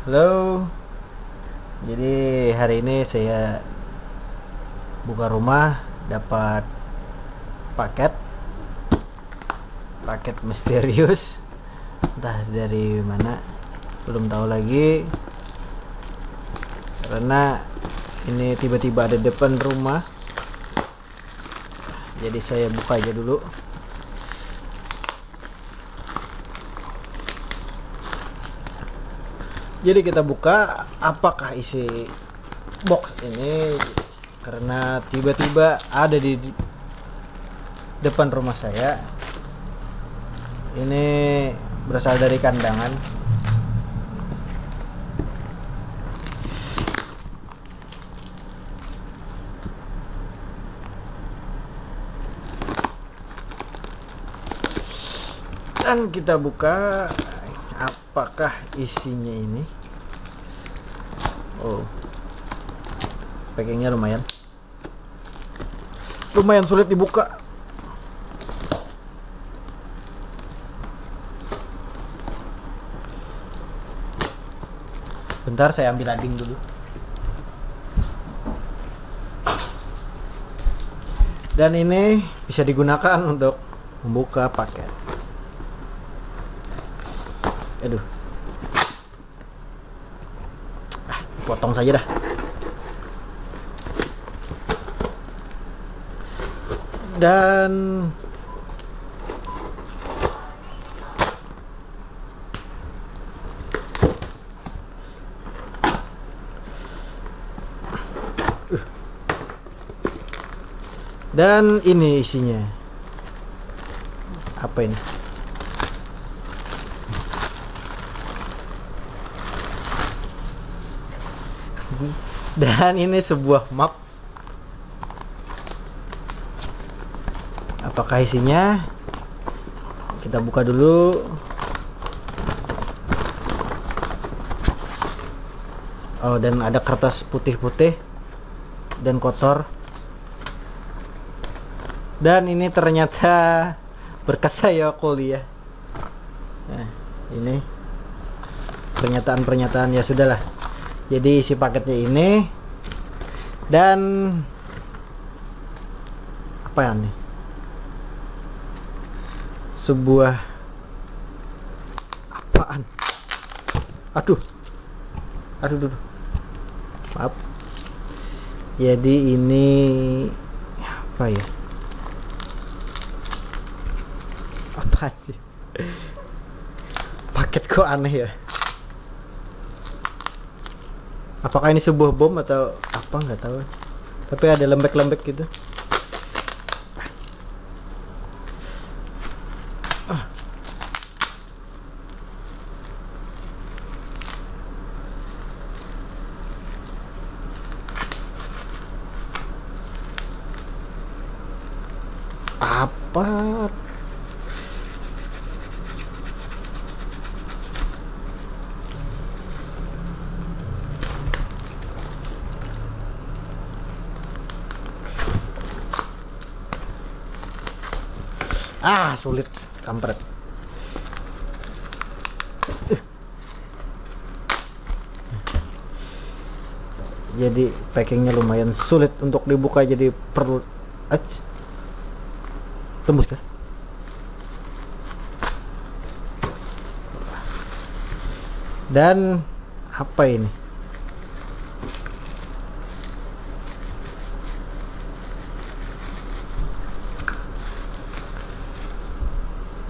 Halo. Jadi hari ini saya buka rumah dapat paket. Paket misterius. Entah dari mana belum tahu lagi. Karena ini tiba-tiba ada depan rumah. Jadi saya buka aja dulu jadi kita buka apakah isi box ini? Karena tiba-tiba ada di depan rumah saya. Ini berasal dari kandangan. Dan kita buka apakah isinya ini? Oh. Packingnya lumayan. Lumayan sulit dibuka. Bentar saya ambil lading dulu. Dan ini bisa digunakan untuk membuka paket aduh. Ah potong saja dah. Dan dan ini isinya. Apa ini dan ini sebuah map. Apakah isinya? Kita buka dulu. Oh dan ada kertas putih-putih dan kotor. Dan ini ternyata berkas saya kuliah. Nah ini pernyataan-pernyataan ya sudahlah jadi isi paketnya ini. Dan apa ya nih? Sebuah apaan? Aduh. Aduh aduh maaf. Jadi ini apa ya? Apa sih? Paket kok aneh ya apakah ini sebuah bom atau apa nggak tahu. Tapi ada lembek-lembek gitu. Ah. apa ah sulit. Kampret. Jadi packingnya lumayan sulit untuk dibuka jadi perlu Ach. tembus kah? Dan apa ini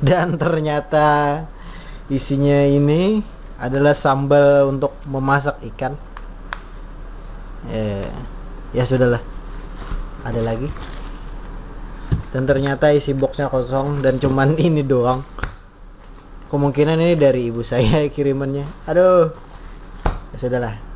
dan ternyata isinya ini adalah sambal untuk memasak ikan. Eh, ya sudahlah. Ada lagi? Dan ternyata isi boxnya kosong dan cuman ini doang. Kemungkinan ini dari ibu saya kirimannya. Aduh. Ya sudahlah